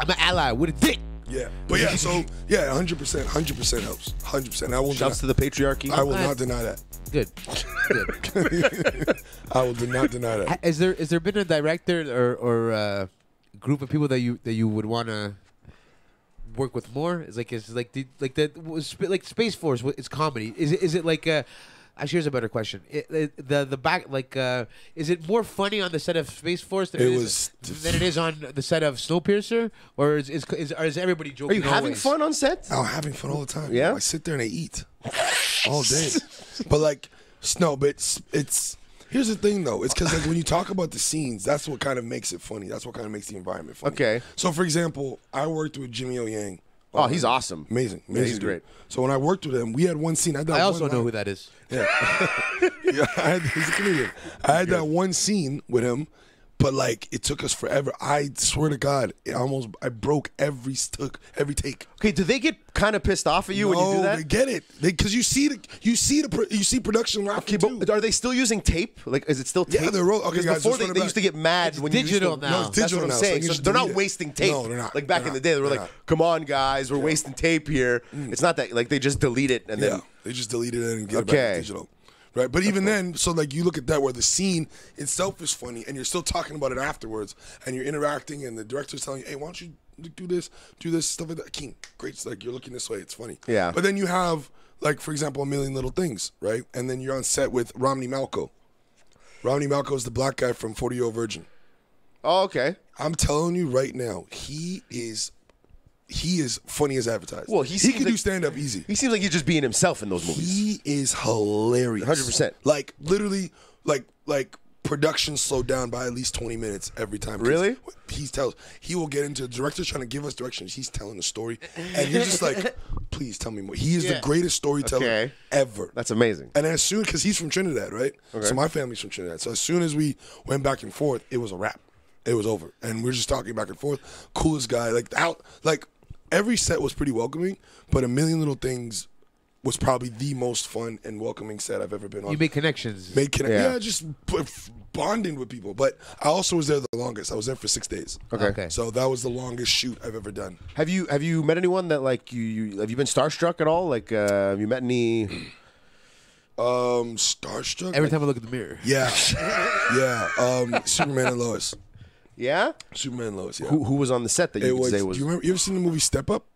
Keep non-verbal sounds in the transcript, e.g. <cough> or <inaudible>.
I'm an ally with a dick. Yeah, but yeah, so yeah, hundred percent, hundred percent helps, hundred percent. I won't. Shouts to deny, the patriarchy. I will not deny that. Good. Good. <laughs> I will not deny that. Ha- Is there is there been a director or or uh, group of people that you that you would want to work with more? Is like is like the like the was like Space Force? what- It's comedy. Is it is it like uh Actually, here's a better question. It, it- the the back like uh, is it more funny on the set of Space Force than It it is was- than it is on the set of Snowpiercer, or is is, is, or is everybody joking? Are joking? you having fun on set? I'm having fun all the time. Yeah? I sit there and I eat all day. but like, s- no, but it's, it's here's the thing though. It's because like when you talk about the scenes, that's what kind of makes it funny. That's what kind of makes the environment funny. Okay. So for example, I worked with Jimmy O Yang. Oh, he's awesome. Amazing, Yeah, amazing. he's dude. great. So when I worked with him, we had one scene. I, had I also one know line- who that is. Yeah, <laughs> yeah. I had, he's a comedian. I had that one scene with him, but like it took us forever. I swear to God, it almost I broke every took every take. Okay, do they get kind of pissed off at you when you do No, that? They get it because you see the you see the you see production Okay, but too. are they still using tape? Like, is it still tape? Yeah, they're roll- okay, 'Cause guys, before they, they used to get mad when you digital used to, now. No, it's That's digital what I'm now, saying. you So they're not it. wasting tape. No, they're not. Like back They're in the day, they were They're like, not. "Come on, guys, we're wasting tape here." Mm. It's not that like they just delete it and yeah, then they just delete it and get it back to digital. Right, but even then, so like you look at that where the scene itself is funny, and you're still talking about it afterwards, and you're interacting, and the director's telling you, "Hey, why don't you do this, do this stuff like that?" King, great, it's like you're looking this way, it's funny. Yeah. But then you have, like for example, a million little things, right? And then you're on set with Romany Malco. Romany Malco is the black guy from Forty Year Old Virgin. Oh, okay. I'm telling you right now, he is he is funny as advertised. Well, he he can like- do stand up easy. He seems like he's just being himself in those movies. He is hilarious. 100%. Like literally, like like production slowed down by at least twenty minutes every time. Really? He tells he will get into the director's trying to give us directions. He's telling the story, and you're just like, <laughs> please tell me more. He is Yeah. the greatest storyteller Okay. ever. That's amazing. And as soon because he's from Trinidad, right? Okay. So my family's from Trinidad. So as soon as we went back and forth, it was a wrap. It was over, and we are just talking back and forth. Coolest guy, like out, like every set was pretty welcoming, but a million little things was probably the most fun and welcoming set I've ever been on. You make connections. Make connect- Yeah. yeah. just b- bonding with people. But I also was there the longest. I was there for six days. Okay. Okay. So that was the longest shoot I've ever done. Have you have you met anyone that like you, you have you been starstruck at all? Like, uh, have you met any? Um, starstruck. Every time I look at the mirror. Yeah, <laughs> yeah. Um, Superman and Lois. Yeah. Superman Lois. Yeah. Who who was on the set that you It could was. say was? Do you remember? You ever seen the movie Step Up?